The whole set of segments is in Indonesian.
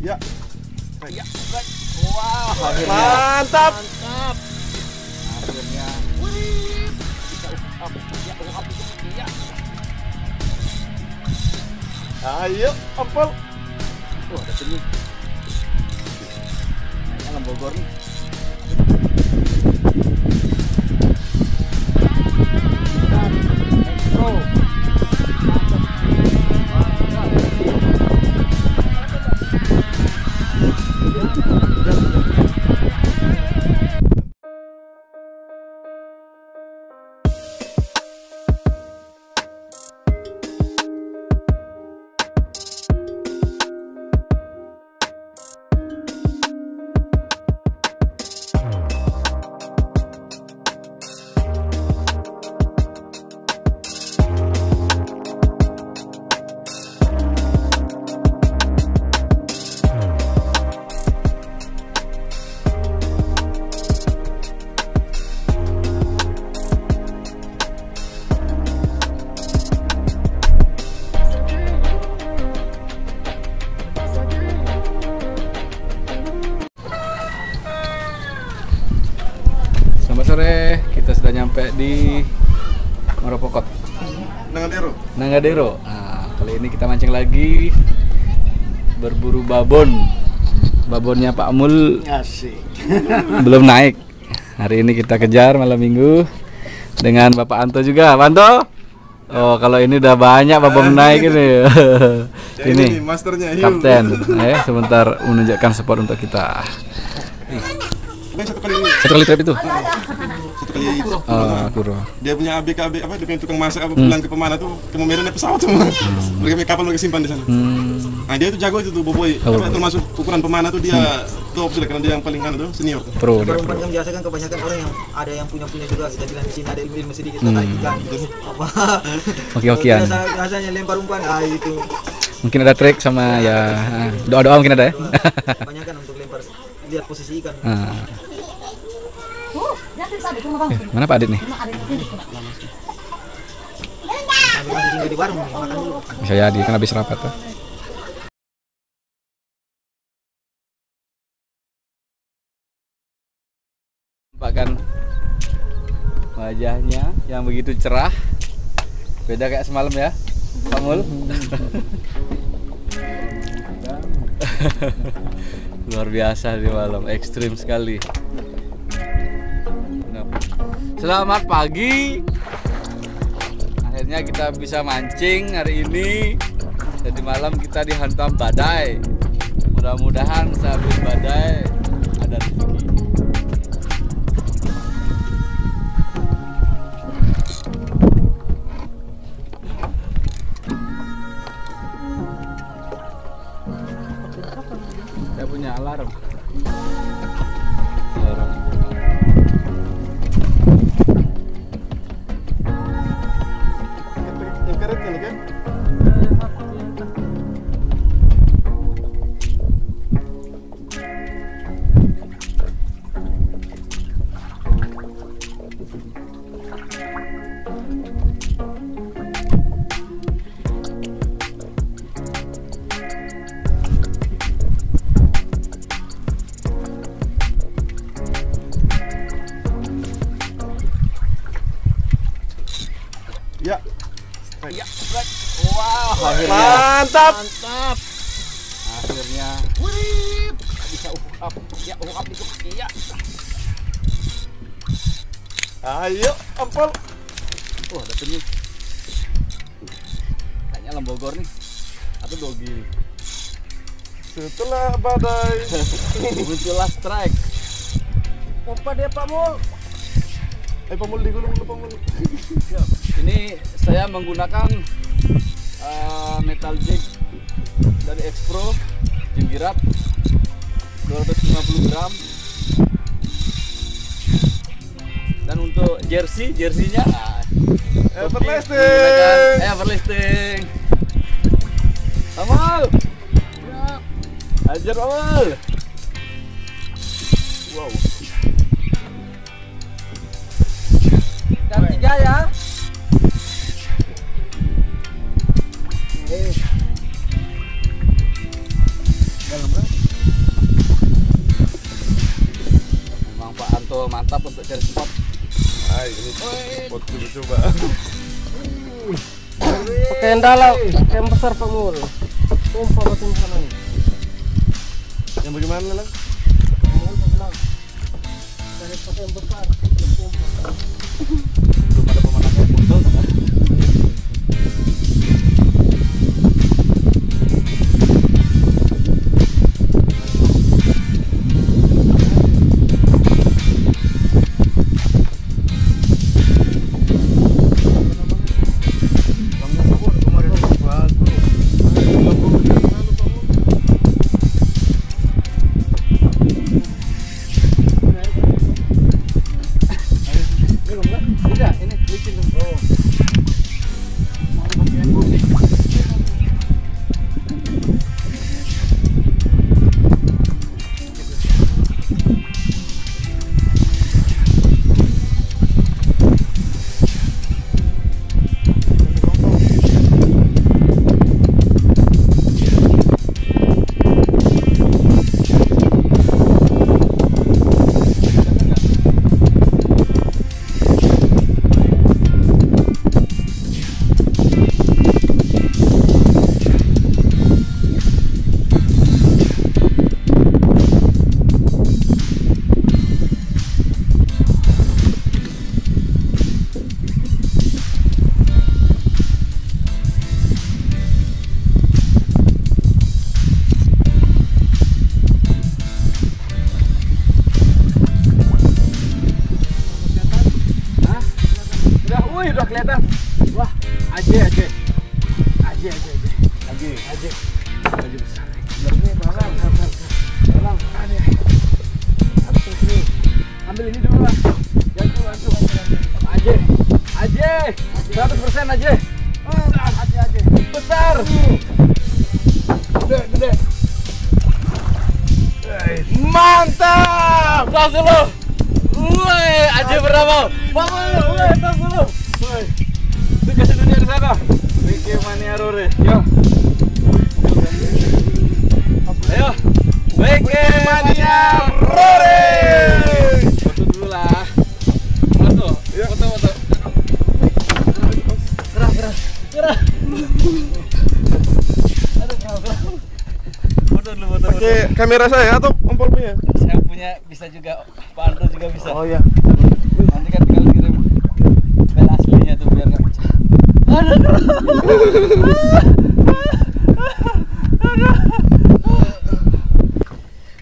Ya. Ya. Wow, akhirnya. Mantap. Mantap. Akhirnya bisa up. Ya, up. Ya. Ayo, apel. Oh, ada sini. Nah, alam Bogor nih. Dengan Dero. Nangadero. Nah, kali ini kita mancing lagi berburu babon. Babonnya Pak Amul Asik. belum naik. Hari ini kita kejar malam minggu dengan Bapak Anto juga. Pak Anto? Oh, kalau ini udah banyak babon naik ini. Ini masternya. Kapten. Eh, sebentar menunjukkan support untuk kita. Satu kali ini. Satu kali trap itu. Kali itu. Oh, kuro. Dia punya ABK AB apa dia punya tukang masak apa pulang ke pemana tuh naik pesawat semua. Mereka punya kapal mereka simpan di sana. Hmm, Nah, dia itu jago itu tuh Boboy. Oh, Apa, termasuk ukuran pemana tuh dia top sudah karena dia yang paling kan tuh senior. tuh. pro dia Umpan pro. yang biasa kan kebanyakan orang yang ada yang punya punya juga sudah bilang di sini ada ilmu ilmu sedikit Hmm. tarik ikan apa Hoki-hokian. Biasa, rasanya lempar umpan ah itu Mungkin ada trik sama ya doa-doa mungkin ada ya. kebanyakan untuk lempar lihat posisi ikan. Mana Pak Adit nih? Bisa jadi kan habis rapat tuh. Nampakkan wajahnya yang begitu cerah. Beda kayak semalam ya, Pak. Luar biasa di malam, ekstrim sekali. Selamat pagi. Akhirnya kita bisa mancing hari ini. Jadi malam kita dihantam badai. Mudah-mudahan sehabis badai ada rezeki. Mantap. Mantap. Akhirnya bisa up. Ya, up itu. Iya. Ayo, apel. Oh, ada penyu. Kayaknya alam Bogor nih. Atau dogi. Setelah badai. Muncullah strike. Apa dia Pak Mul? Eh, pemul di gunung lu pemul. Ini saya menggunakan eh, metal jig dari Expro jinggirat 250 gram. Dan untuk jersey jersinya ah, Everlasting. menggunakan everlasting! Amal ajar Amal wow coba. Pakai yang dalam, pakai yang besar Pak Mul. Tumpah batu sana nih. Yang bagaimana lah? Dari pakai yang besar. Belum ada pemanah yang Aja. Aja. 100% aja. Besar, aja aja. Besar. Gede, gede. Mantap! Tas dulu. Woi, aja berapa? Bangun lu, woi, tas dulu. Woi. Itu kasih dunia di sana. Wiki Mania Rore. Yo. Ayo. Wiki kamera saya atau ompol punya? Saya punya bisa juga, Pak Anto juga bisa. Oh iya. Nanti kan tinggal kirim file aslinya tuh biar nggak pecah. Aduh.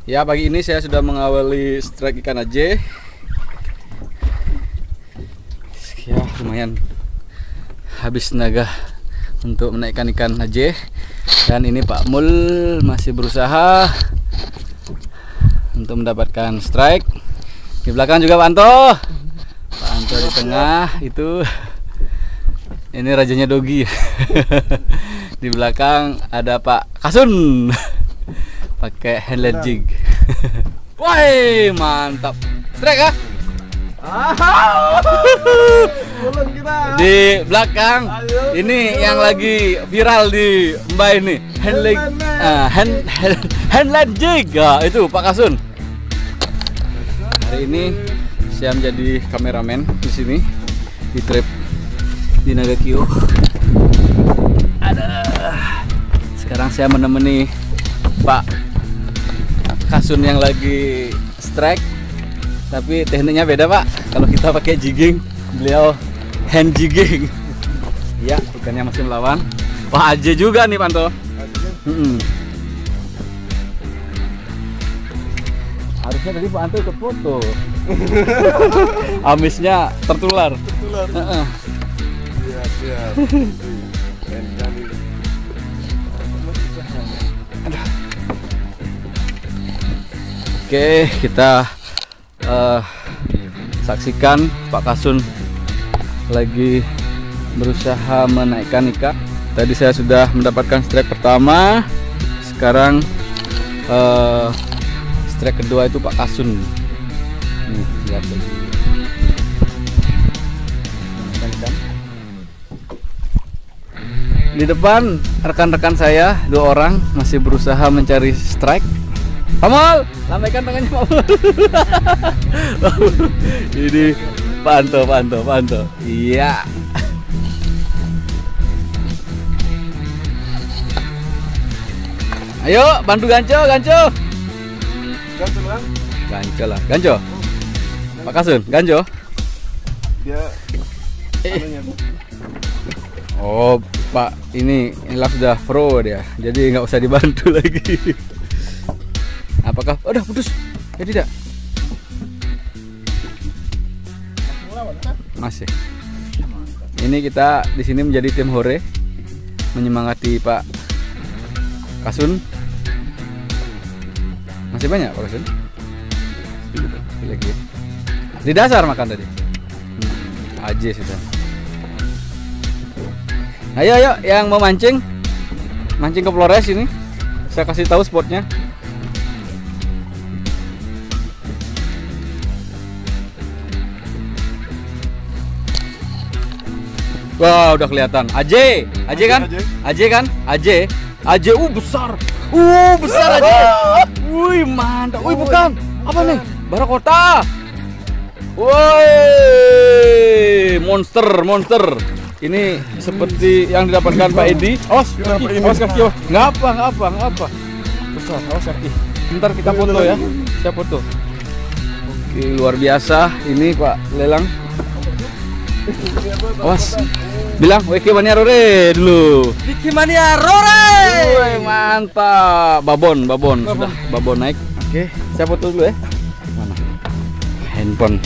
Ya pagi ini saya sudah mengawali strike ikan aje. Ya lumayan habis tenaga untuk menaikkan ikan aje. Dan ini Pak Mul masih berusaha untuk mendapatkan strike. Di belakang juga Pak Anto. Pak Anto di tengah itu. Ini rajanya Dogi. di belakang ada Pak Kasun. Pakai handlet jig. Woi, mantap. Strike ah. Di belakang ini yang lagi viral di Mbak ini. Handlet ah, hand, hand, handlet jig. Ah, itu Pak Kasun. Hari ini saya menjadi kameramen di sini di trip di Nagakio. Ada. Sekarang saya menemani Pak Kasun yang lagi strike. Tapi tekniknya beda Pak. Kalau kita pakai jigging, beliau hand jigging. Ya, ikannya masih melawan. Wah, aja juga nih Panto. Mm-mm. Harusnya tadi Pak Anto ikut foto. Amisnya tertular. Tertular. Heeh. Siap, siap. Keren sekali. Oke, kita eh, saksikan Pak Kasun lagi berusaha menaikkan ikan. Tadi saya sudah mendapatkan strike pertama. Sekarang eh, strike kedua itu Pak Kasun. Nih, lihat tuh. Di depan rekan-rekan saya dua orang masih berusaha mencari strike Pamol, lambaikan tangannya Pamol. Ini Panto, Panto, Panto. Iya. Ayo, bantu Ganco, Ganco. Bang. Ganco lah, Ganco. Pak Kasun, Ganco. Dia Eh. Oh, Pak, ini inilah sudah pro dia. Jadi nggak usah dibantu lagi. Apakah udah putus? Ya tidak. Masih. Ini kita di sini menjadi tim hore menyemangati Pak Kasun. Masih banyak Pak? Lagi. Di dasar makan tadi. Hmm, aja sudah. Ayo ayo yang mau mancing Mancing ke Flores ini Saya kasih tahu spotnya Wah udah kelihatan Aje Aje kan. Aje kan Aje Aje uh besar Uh besar Aje Wih mantap Wih bukan Apa nih Barakota Woi monster monster ini seperti yang didapatkan Pak Edi. Awas, kaki, ini? awas kaki, awas. Nggak apa, nggak apa, nggak apa. Besar, awas kaki. Ntar kita foto ya. Saya foto. Oke, luar biasa. Ini Pak Lelang. Awas. Bilang, Weke Maniarore dulu. Diki Mania Rore. Woi, mantap. Babon, babon. Sudah babon naik. Oke, saya foto dulu ya. Mana? Handphone.